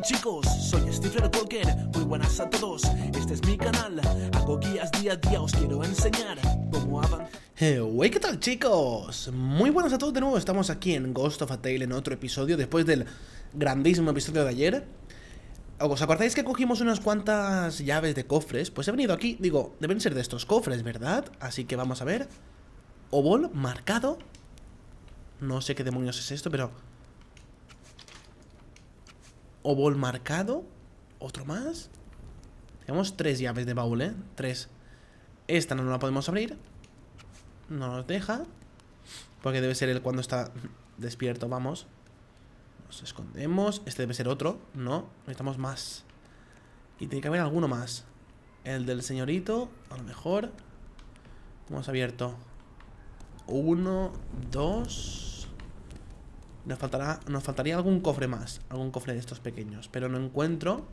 tal chicos? Soy Stephen Walker, muy buenas a todos. Este es mi canal, hago guías día a día, os quiero enseñar cómo avanzar. Hey, ¿qué tal chicos? Muy buenas a todos de nuevo, estamos aquí en Ghost of a Tale en otro episodio después del grandísimo episodio de ayer. ¿Os acordáis que cogimos unas cuantas llaves de cofres? Pues he venido aquí, digo, deben ser de estos cofres, ¿verdad? Así que vamos a ver. Obol marcado. No sé qué demonios es esto, pero Obol marcado. Otro más. Tenemos tres llaves de baúl, ¿eh? Tres. Esta no la podemos abrir. No nos deja. Porque debe ser el cuando está despierto, vamos. Nos escondemos. Este debe ser otro. No, necesitamos más. Y tiene que haber alguno más. El del señorito, a lo mejor. Hemos abierto. Uno, dos. Nos, faltará, nos faltaría algún cofre más Algún cofre de estos pequeños Pero no encuentro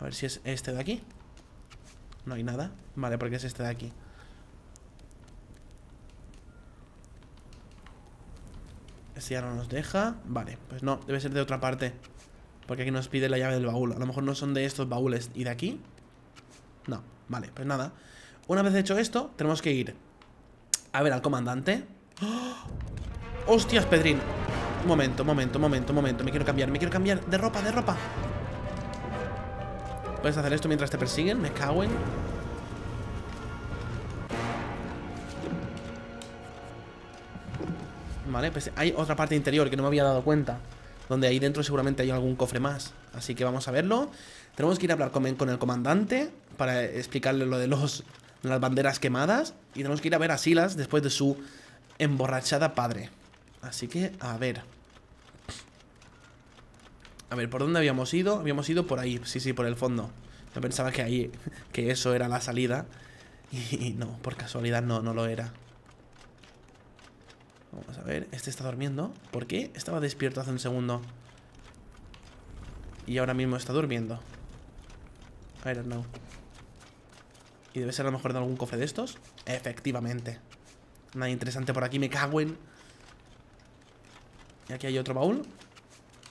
A ver si es este de aquí No hay nada Vale, porque es este de aquí Este ya no nos deja Vale, pues no, debe ser de otra parte Porque aquí nos pide la llave del baúl A lo mejor no son de estos baúles ¿Y de aquí? No, vale, pues nada Una vez hecho esto, tenemos que ir A ver al comandante ¡Oh! ¡Hostias, Pedrín! Momento, momento, momento, momento. Me quiero cambiar, me quiero cambiar De ropa, de ropa. ¿Puedes hacer esto mientras te persiguen? Me cago en... Vale, pues hay otra parte interior que no me había dado cuenta Donde ahí dentro seguramente hay algún cofre más. Así que vamos a verlo. Tenemos que ir a hablar con el comandante Para explicarle lo de los las banderas quemadas. Y tenemos que ir a ver a Silas Después de su emborrachada padre Así que, a ver. A ver, ¿por dónde habíamos ido? Habíamos ido por ahí, sí, sí, por el fondo. Yo pensaba que ahí, que eso era la salida. Y no, por casualidad no, no lo era. Vamos a ver, este está durmiendo. ¿Por qué? Estaba despierto hace un segundo. Y ahora mismo está durmiendo. I don't know. ¿Y debe ser a lo mejor de algún cofre de estos? Efectivamente. Nada interesante por aquí, me cago en Y aquí hay otro baúl.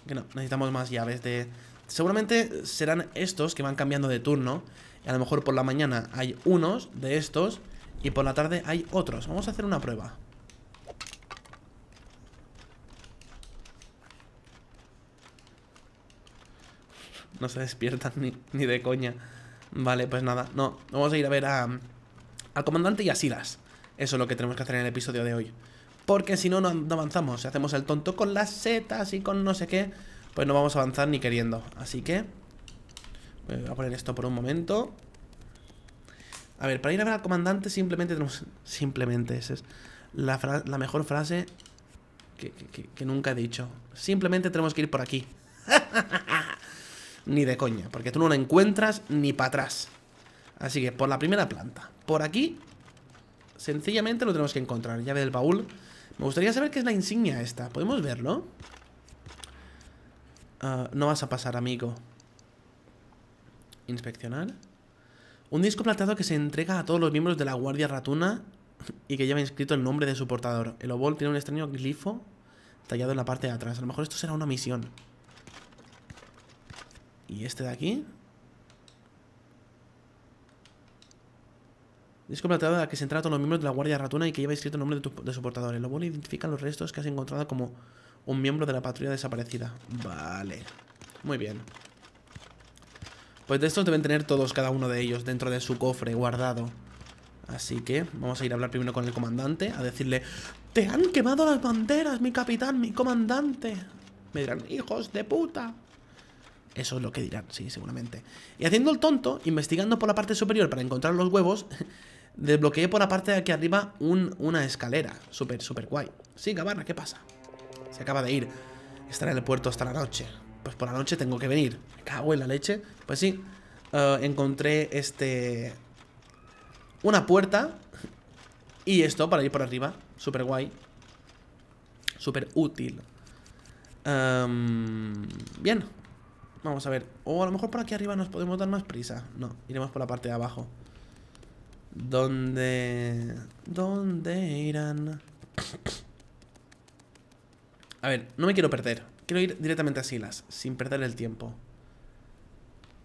Que no, necesitamos más llaves de... Seguramente serán estos que van cambiando de turno. Y a lo mejor por la mañana hay unos de estos Y por la tarde hay otros. Vamos a hacer una prueba. No se despiertan ni, de coña. Vale, pues nada, no. Vamos a ir a ver a, al comandante y a Silas. Eso es lo que tenemos que hacer en el episodio de hoy porque si no, no avanzamos. Si hacemos el tonto con las setas y con no sé qué, pues no vamos a avanzar ni queriendo. Así que... Voy a poner esto por un momento. A ver, para ir a ver al comandante simplemente tenemos... Simplemente, esa es la, mejor frase que, nunca he dicho. Simplemente tenemos que ir por aquí. ni de coña, porque tú no lo encuentras ni para atrás. Así que por la primera planta. Por aquí, sencillamente lo tenemos que encontrar. Llave del baúl. Me gustaría saber qué es la insignia esta. ¿Podemos verlo? Uh, no vas a pasar, amigo. Inspeccionar. Un disco plateado que se entrega a todos los miembros de la Guardia Ratuna y que lleva inscrito el nombre de su portador. El obol tiene un extraño glifo tallado en la parte de atrás. A lo mejor esto será una misión. ¿Y este de aquí? Disco plateado a que se entrega a todos los miembros de la Guardia Ratuna y que lleva inscrito el nombre de, su portador. El obol identifica los restos que has encontrado como un miembro de la patrulla desaparecida. Vale. Muy bien. Pues de estos deben tener todos, cada uno de ellos, dentro de su cofre guardado. Así que vamos a ir a hablar primero con el comandante, a decirle ¡Te han quemado las banderas, mi capitán, mi comandante! Me dirán, ¡hijos de puta! Eso es lo que dirán, sí, seguramente. Y haciendo el tonto, investigando por la parte superior para encontrar los huevos, desbloqueé por la parte de aquí arriba una escalera. Súper, súper guay. Sí, Gabarra, ¿qué pasa? Se acaba de ir. Estará en el puerto hasta la noche. Pues por la noche tengo que venir. Me cago en la leche. Pues sí. Eh, encontré este... Una puerta. Y esto para ir por arriba. Súper guay. Súper útil. Em, bien. Vamos a ver. O a lo mejor por aquí arriba nos podemos dar más prisa. No, iremos por la parte de abajo. ¿Dónde... ¿Dónde irán? A ver, no me quiero perder. Quiero ir directamente a Silas, sin perder el tiempo.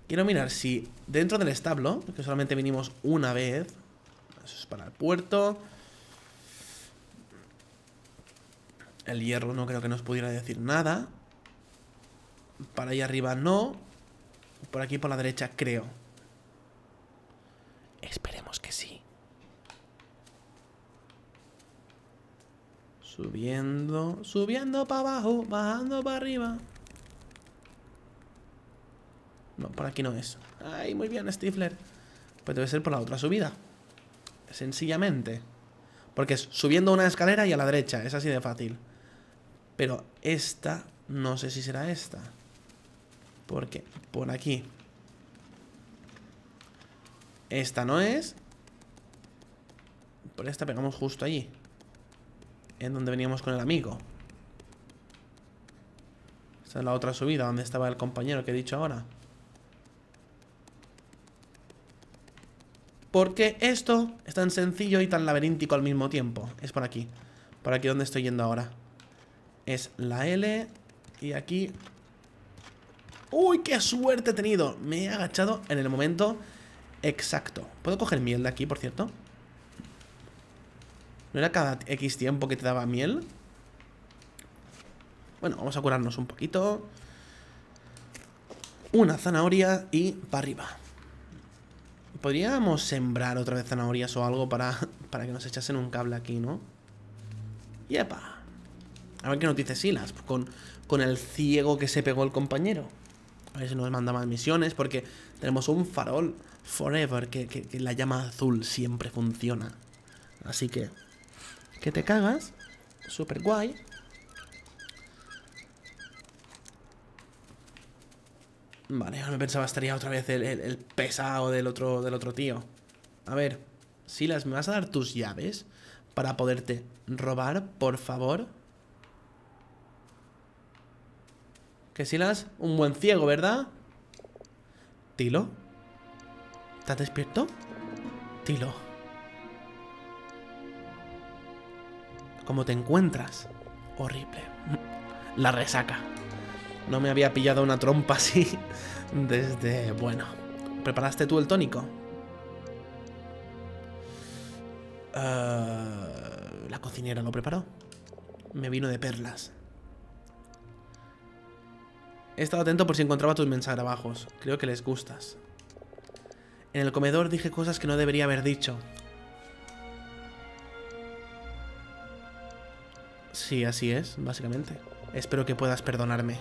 Quiero mirar si dentro del establo, que solamente vinimos una vez, eso es para el puerto. El hierro no creo que nos pudiera decir nada. Para ahí arriba no. Por aquí por la derecha creo. Esperemos que sí. Subiendo, subiendo para abajo, bajando para arriba. No, por aquí no es. Ay, muy bien, Stifler. Pues debe ser por la otra subida. Sencillamente. Porque es subiendo una escalera y a la derecha. Es así de fácil. Pero esta, no sé si será esta. Porque por aquí. Esta no es. Por esta pegamos justo allí. En donde veníamos con el amigo. Esta es la otra subida, donde estaba el compañero que he dicho ahora. Porque esto es tan sencillo y tan laberíntico al mismo tiempo. Es por aquí. Por aquí donde estoy yendo ahora. Es la L. Y aquí... ¡Uy, qué suerte he tenido! Me he agachado en el momento exacto. ¿Puedo coger miel de aquí, por cierto? ¿No era cada X tiempo que te daba miel? Bueno, vamos a curarnos un poquito. Una zanahoria y para arriba. Podríamos sembrar otra vez zanahorias o algo para, para que nos echasen un cable aquí, ¿no? ¡Yepa! A ver qué nos dice Silas con, con el ciego que se pegó el compañero. A ver si nos manda más misiones, porque tenemos un farol forever que, que la llama azul siempre funciona. Así que, que te cagas. Super guay. Vale, ahora me pensaba estaría otra vez el, pesado del otro, del otro tío. A ver, Silas, ¿me vas a dar tus llaves para poderte robar, por favor? Que Silas, un buen ciego, ¿verdad? Tilo. ¿Estás despierto? Tilo. ¿Cómo te encuentras? Horrible. La resaca. No me había pillado una trompa así desde... Bueno, ¿preparaste tú el tónico? Uh, la cocinera lo preparó. Me vino de perlas. He estado atento por si encontraba tus mensagrabajos. Creo que les gustas. En el comedor dije cosas que no debería haber dicho. Sí, así es, básicamente. Espero que puedas perdonarme.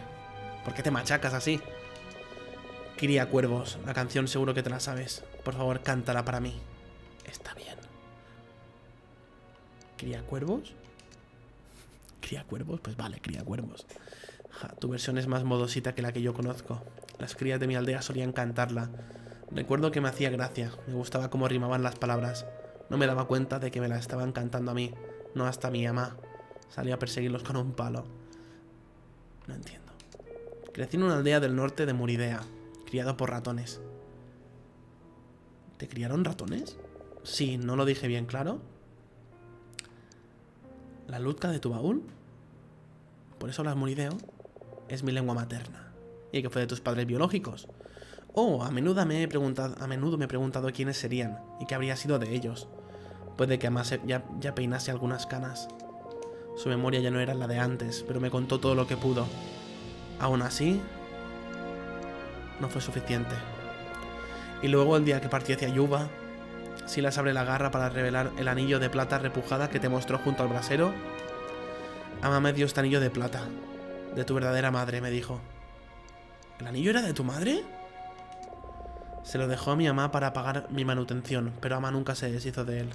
¿Por qué te machacas así? Cría cuervos, la canción seguro que te la sabes. Por favor, cántala para mí. Está bien. ¿Cría cuervos? ¿Cría cuervos? Pues vale, cría cuervos. Tu versión es más modosita que la que yo conozco. Las crías de mi aldea solían cantarla. Recuerdo que me hacía gracia, me gustaba cómo rimaban las palabras. No me daba cuenta de que me la estaban cantando a mí, no hasta mi mamá. Salía a perseguirlos con un palo. No entiendo. Crecí en una aldea del norte de Muridea, criado por ratones. ¿Te criaron ratones? Sí, no lo dije bien claro. ¿La lutka de tu baúl? Por eso hablas murideo. Es mi lengua materna. Y que fue de tus padres biológicos. Oh, a menudo me he preguntado, a menudo me he preguntado quiénes serían y qué habría sido de ellos. Puede que además ya, ya peinase algunas canas. Su memoria ya no era la de antes, pero me contó todo lo que pudo. Aún así, no fue suficiente. Y luego el día que partió hacia Yuba, Silas abre la garra para revelar el anillo de plata repujada que te mostró junto al brasero. Ama me dio este anillo de plata. De tu verdadera madre, me dijo. ¿El anillo era de tu madre? Se lo dejó a mi mamá para pagar mi manutención, pero Ama nunca se deshizo de él.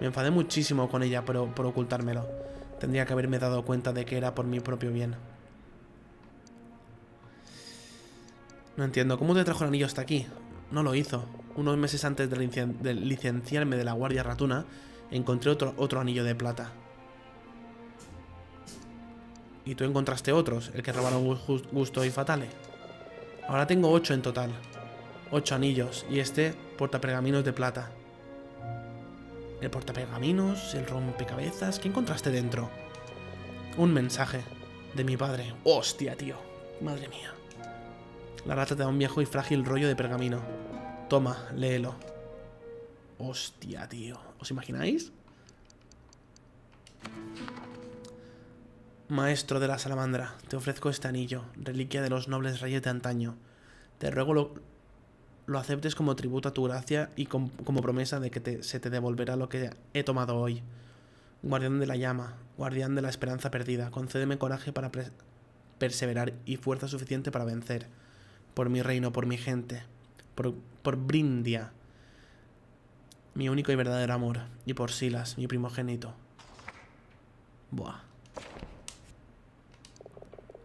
Me enfadé muchísimo con ella por, por ocultármelo. Tendría que haberme dado cuenta de que era por mi propio bien. No entiendo, ¿cómo te trajo el anillo hasta aquí? No lo hizo. Unos meses antes de, licenciarme de la Guardia Ratuna, encontré otro, otro anillo de plata. Y tú encontraste otros, el que robaron Gusto y Fatale. Ahora tengo ocho en total. Ocho anillos. Y este portapergaminos de plata. El portapergaminos, el rompecabezas. ¿Qué encontraste dentro? Un mensaje de mi padre. ¡Hostia, tío! Madre mía. La rata te da un viejo y frágil rollo de pergamino. Toma, léelo. Hostia, tío. ¿Os imagináis? Maestro de la salamandra, te ofrezco este anillo, reliquia de los nobles reyes de antaño. Te ruego lo, lo aceptes como tributo a tu gracia y com- como promesa de que se te devolverá lo que he tomado hoy. Guardián de la llama, guardián de la esperanza perdida, concédeme coraje para perseverar y fuerza suficiente para vencer. Por mi reino, por mi gente, por, por Brindia, mi único y verdadero amor, y por Silas, mi primogénito. Buah.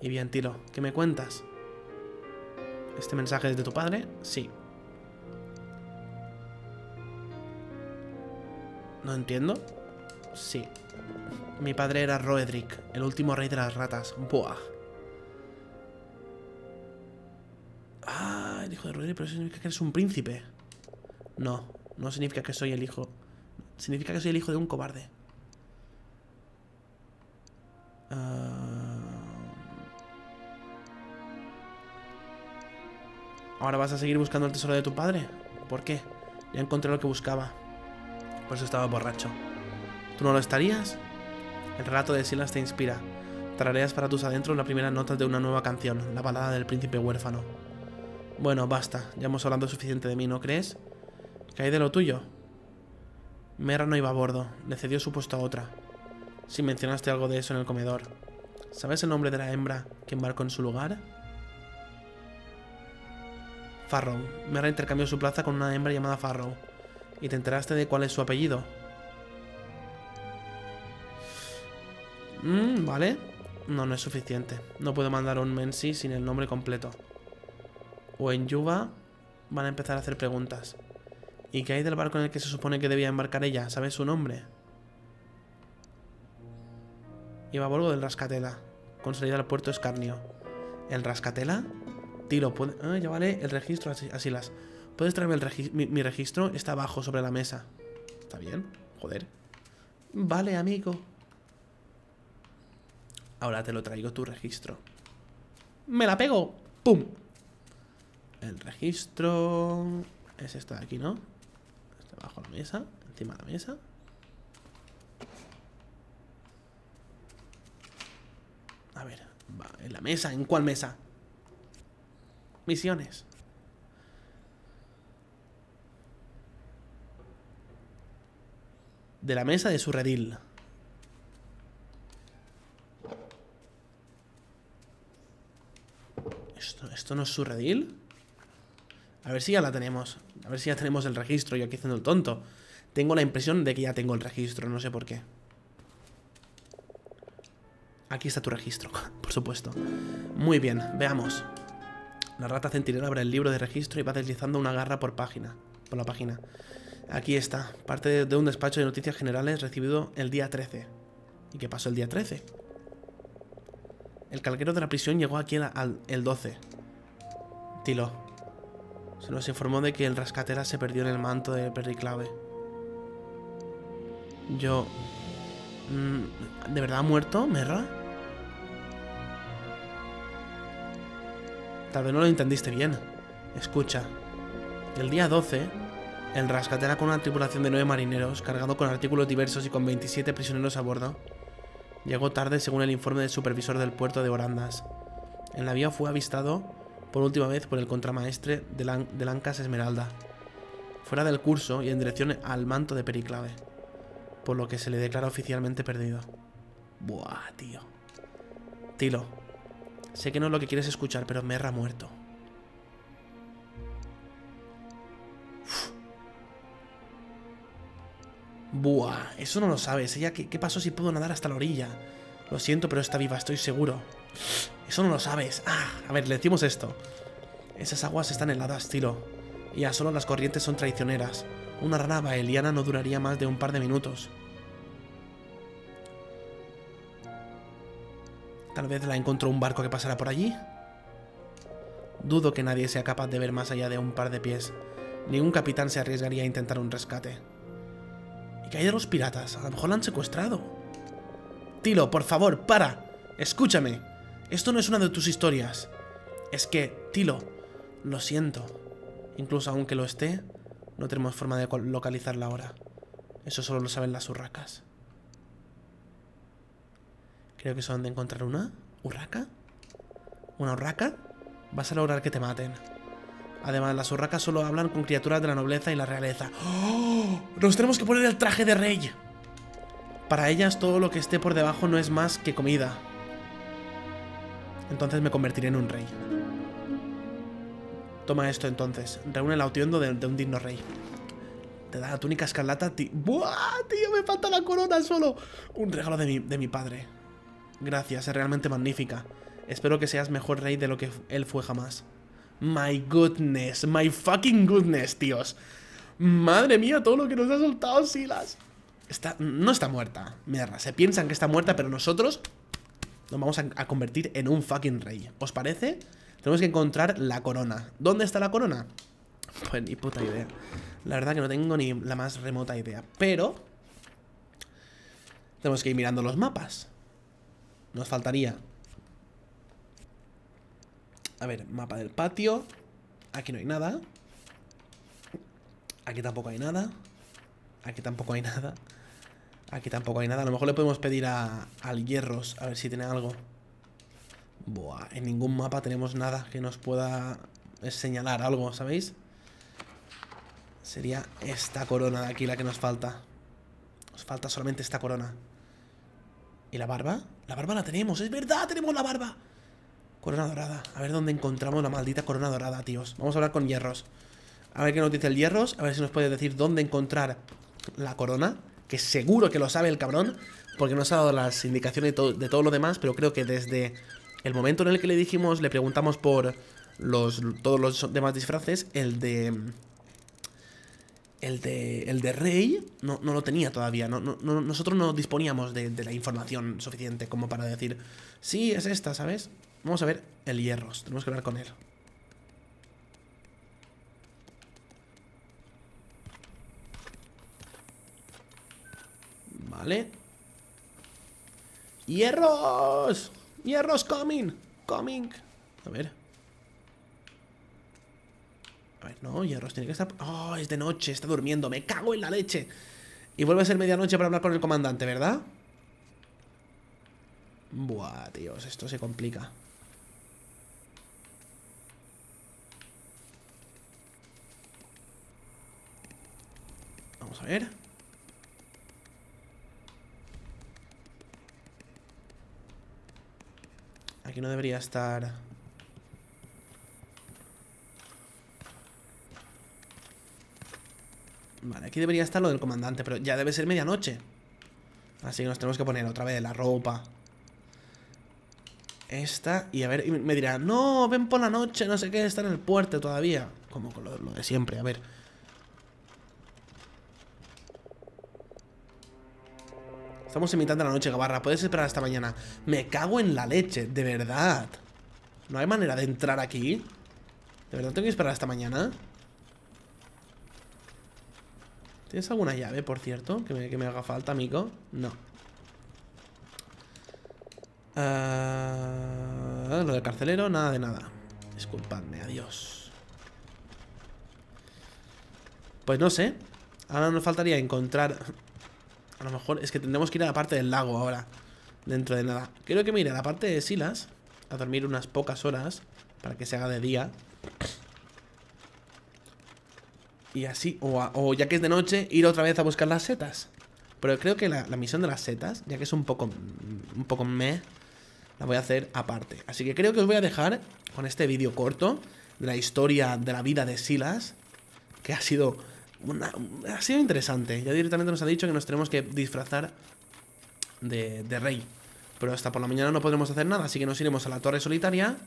Y bien, Tilo, ¿qué me cuentas? ¿Este mensaje es de tu padre? Sí. ¿No entiendo? Sí. Mi padre era Roedric, el último rey de las ratas. Buah. Ah, el hijo de Roedric, pero eso significa que eres un príncipe. No, no significa que soy el hijo. Significa que soy el hijo de un cobarde. Ah. Ahora vas a seguir buscando el tesoro de tu padre. ¿Por qué? Ya encontré lo que buscaba. Por eso estaba borracho. ¿Tú no lo estarías? El relato de Silas te inspira. Traerías para tus adentros las primeras notas de una nueva canción, la balada del príncipe huérfano. Bueno, basta, ya hemos hablado suficiente de mí, ¿no crees? ¿Qué hay de lo tuyo? Mera no iba a bordo, le cedió su puesto a otra. Si mencionaste algo de eso en el comedor. ¿Sabes el nombre de la hembra que embarcó en su lugar? Farrow. Mera intercambió su plaza con una hembra llamada Farrow. ¿Y te enteraste de cuál es su apellido? Mm, vale. No, no es suficiente. No puedo mandar un Mensi sin el nombre completo. O en Yuba van a empezar a hacer preguntas. ¿Y qué hay del barco en el que se supone que debía embarcar ella? ¿Sabes su nombre? Iba a bordo del Rascatela, con salida al puerto Escarnio. ¿El Rascatela? Tiro, puede... Ah, ya vale, el registro, así, las... ¿Puedes traerme el mi, mi registro? Está abajo, sobre la mesa. ¿Está bien? Joder. Vale, amigo. Ahora te lo traigo tu registro. ¡Me la pego! ¡Pum! El registro... Es esto de aquí, ¿no? Está abajo la mesa, encima de la mesa. A ver, va, en la mesa, ¿en cuál mesa? Misiones. De la mesa de su redil. ¿Esto, ¿Esto no es su redil? A ver si ya la tenemos. A ver si ya tenemos el registro. Yo aquí haciendo el tonto. Tengo la impresión de que ya tengo el registro, no sé por qué. Aquí está tu registro, por supuesto. Muy bien, veamos. La rata centinela abre el libro de registro y va deslizando una garra por página. Por la página. Aquí está, parte de, un despacho de noticias generales recibido el día 13. ¿Y qué pasó el día 13? El calquero de la prisión llegó aquí al- el 12. Tilo. Se nos informó de que el rascatera se perdió en el manto de Perriclave. Yo... mm, ¿De verdad ha muerto, Merra? Tal vez no lo entendiste bien. Escucha. El día 12, el rascatera con una tripulación de nueve marineros, cargado con artículos diversos y con 27 prisioneros a bordo, llegó tarde según el informe del supervisor del puerto de Orandas. En la vía fue avistado por última vez por el contramaestre del, An- del Ancas Esmeralda, fuera del curso y en dirección al manto de Periclave, por lo que se le declara oficialmente perdido. Buah, tío. Tilo, sé que no es lo que quieres escuchar, pero Merra ha muerto. Buah, eso no lo sabes. Ella, ¿qué, qué pasó si pudo nadar hasta la orilla? Lo siento, pero está viva, estoy seguro. Eso no lo sabes. Ah, a ver, le decimos esto. Esas aguas están heladas, Tilo. Y ya solo las corrientes son traicioneras. Una rana baeliana no duraría más de un par de minutos. Tal vez la encontró un barco que pasara por allí. Dudo que nadie sea capaz de ver más allá de un par de pies. Ningún capitán se arriesgaría a intentar un rescate. ¿Y qué hay de los piratas? A lo mejor la han secuestrado. Tilo, por favor, para. Escúchame. Esto no es una de tus historias. Es que, Tilo, Lo siento. Incluso aunque lo esté, no tenemos forma de localizarla ahora. Eso solo lo saben las urracas. Creo que son de encontrar una urraca. ¿Una urraca? Vas a lograr que te maten. Además, las urracas solo hablan con criaturas de la nobleza y la realeza. ¡Oh! Nos tenemos que poner el traje de rey. Para ellas todo lo que esté por debajo no es más que comida. Entonces me convertiré en un rey. Toma esto entonces. Reúne el autiendo de, un digno rey. Te da la túnica escarlata. ¡Buah, tío! Me falta la corona solo. Un regalo de mi, de mi padre. Gracias, es realmente magnífica. Espero que seas mejor rey de lo que él fue jamás. My goodness, my fucking goodness, tíos. Madre mía, todo lo que nos ha soltado Silas. Está, no está muerta, mierda. Se piensan que está muerta, pero nosotros nos vamos a, a convertir en un fucking rey. ¿Os parece? Tenemos que encontrar la corona. ¿Dónde está la corona? Pues ni puta idea. La verdad que no tengo ni la más remota idea. Pero... Tenemos que ir mirando los mapas. Nos faltaría. A ver, mapa del patio. Aquí no hay nada. Aquí tampoco hay nada. Aquí tampoco hay nada. Aquí tampoco hay nada. A lo mejor le podemos pedir a, al Hierros A ver si tiene algo. Buah, en ningún mapa tenemos nada Que nos pueda señalar algo, ¿sabéis? Sería esta corona de aquí la que nos falta. Nos falta solamente esta corona ¿Y la barba? La barba la tenemos, es verdad, tenemos la barba. Corona dorada A ver dónde encontramos la maldita corona dorada, tíos. Vamos a hablar con Hierros. A ver qué nos dice el Hierros A ver si nos puede decir dónde encontrar la corona Que seguro que lo sabe el cabrón Porque nos ha dado las indicaciones de, todo lo demás Pero creo que desde el momento en el que le dijimos Le preguntamos por los, todos los demás disfraces El de el de, el de Rey no, no lo tenía todavía. No, nosotros no disponíamos de, la información suficiente como para decir, sí, es esta, ¿sabes? Vamos a ver el Hierros. Tenemos que hablar con él. Vale. ¡Hierros! ¡Hierros coming! ¡Coming! A ver. A ver, no, Hierros tiene que estar... ¡Oh, es de noche! Está durmiendo. ¡Me cago en la leche! Y vuelve a ser medianoche para hablar con el comandante, ¿verdad? Buah, tíos, esto se complica. Vamos a ver. Aquí no debería estar... Vale, aquí debería estar lo del comandante Pero ya debe ser medianoche. Así que nos tenemos que poner otra vez la ropa. Esta Y a ver, me dirá No, ven por la noche, no sé qué, está en el puerto todavía Como con lo, de siempre, a ver. Estamos de la noche, Gabarra. Puedes esperar hasta mañana. Me cago en la leche, de verdad. No hay manera de entrar aquí ¿De verdad tengo que esperar hasta mañana? ¿Tienes alguna llave, por cierto? Que me, haga falta, amigo. No. Ah, lo del carcelero, nada de nada. Disculpadme, adiós. Pues no sé. Ahora nos faltaría encontrar... A lo mejor es que tendremos que ir a la parte del lago ahora. Dentro de nada. Quiero que mire a la parte de Silas. A dormir unas pocas horas. Para que se haga de día. Y así, o, ya que es de noche, ir otra vez a buscar las setas. Pero creo que la, misión de las setas, ya que es un poco, un poco meh, la voy a hacer aparte. Así que creo que os voy a dejar con este vídeo corto de la historia de la vida de Silas, que ha sido, ha sido interesante. Ya directamente nos ha dicho que nos tenemos que disfrazar de, rey. Pero hasta por la mañana no podremos hacer nada, así que nos iremos a la torre solitaria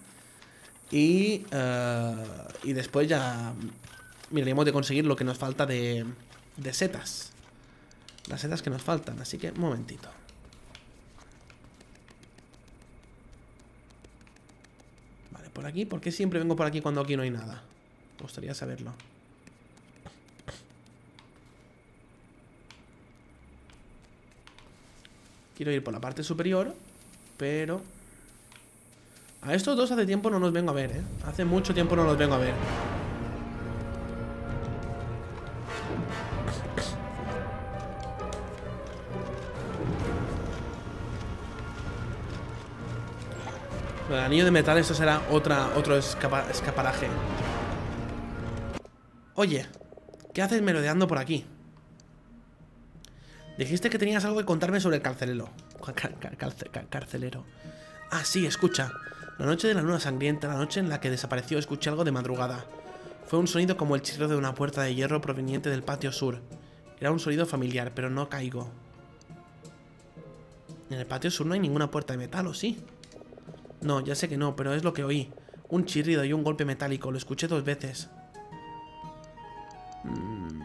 y, eh, y después ya miraremos de conseguir lo que nos falta de, de setas. Las setas que nos faltan, así que un momentito. Vale, por aquí. ¿Por qué siempre vengo por aquí cuando aquí no hay nada? Me gustaría saberlo. Quiero ir por la parte superior, pero... A estos dos hace tiempo no los vengo a ver, ¿eh? Hace mucho tiempo no los vengo a ver. El anillo de metal, esto será otra, otro escaparaje. Oye, ¿qué haces merodeando por aquí? Dijiste que tenías algo que contarme sobre el carcelero. carcelero. Ah, sí, escucha. La noche de la luna sangrienta, la noche en la que desapareció, escuché algo de madrugada. Fue un sonido como el chirro de una puerta de hierro proveniente del patio sur. Era un sonido familiar, pero no caigo. En el patio sur no hay ninguna puerta de metal, ¿o sí? No, ya sé que no, pero es lo que oí. Un chirrido y un golpe metálico. Lo escuché dos veces. Mm.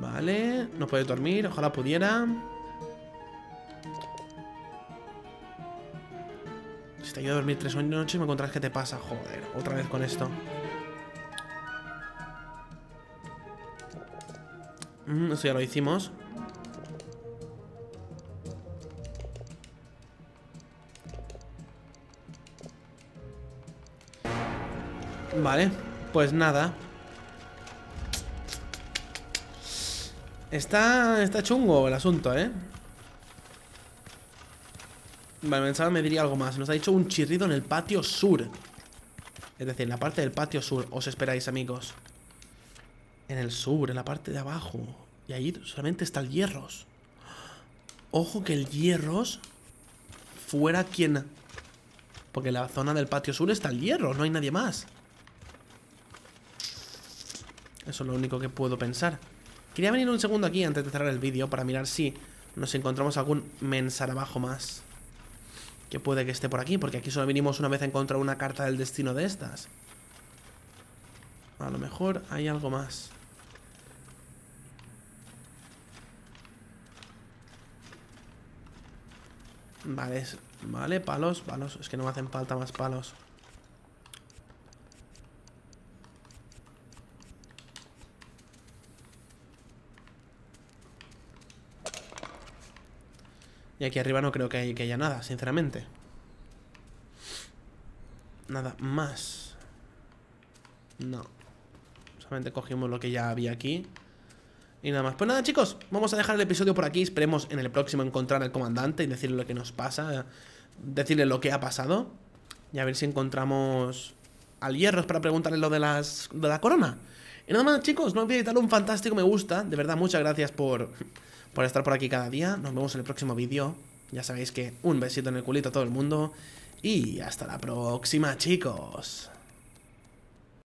Vale, no puede dormir, ojalá pudiera. Si te ayuda a dormir tres noches me encontrarás que te pasa. Joder, otra vez con esto. Mm, eso ya lo hicimos. Vale, pues nada. Está, está chungo el asunto, ¿eh? Vale, pensaba me diría algo más. Nos ha dicho un chirrido en el patio sur. Es decir, en la parte del patio sur. Os esperáis, amigos En el sur, en la parte de abajo. Y ahí solamente está el hierros. Ojo que el hierros Fuera quien Porque en la zona del patio sur está el hierro No hay nadie más eso es lo único que puedo pensar. Quería venir un segundo aquí antes de cerrar el vídeo para mirar si nos encontramos algún mensarabajo más. Que puede que esté por aquí, porque aquí solo vinimos una vez a encontrar una carta del destino de estas. A lo mejor hay algo más. Vale, vale, palos, palos. Es que no me hacen falta más palos. Y aquí arriba no creo que, haya nada, sinceramente. Nada más. No. Solamente cogimos lo que ya había aquí. Y nada más. Pues nada, chicos, vamos a dejar el episodio por aquí. Esperemos en el próximo encontrar al comandante y decirle lo que nos pasa. Decirle lo que ha pasado. Y a ver si encontramos al hierros para preguntarle lo de, las, de la corona. Y nada más, chicos, no olvidéis darle un fantástico me gusta. De verdad, muchas gracias por por estar por aquí cada día. Nos vemos en el próximo vídeo. Ya sabéis que un besito en el culito a todo el mundo. Y hasta la próxima, chicos.